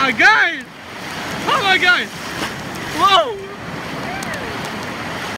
my god! Oh my god!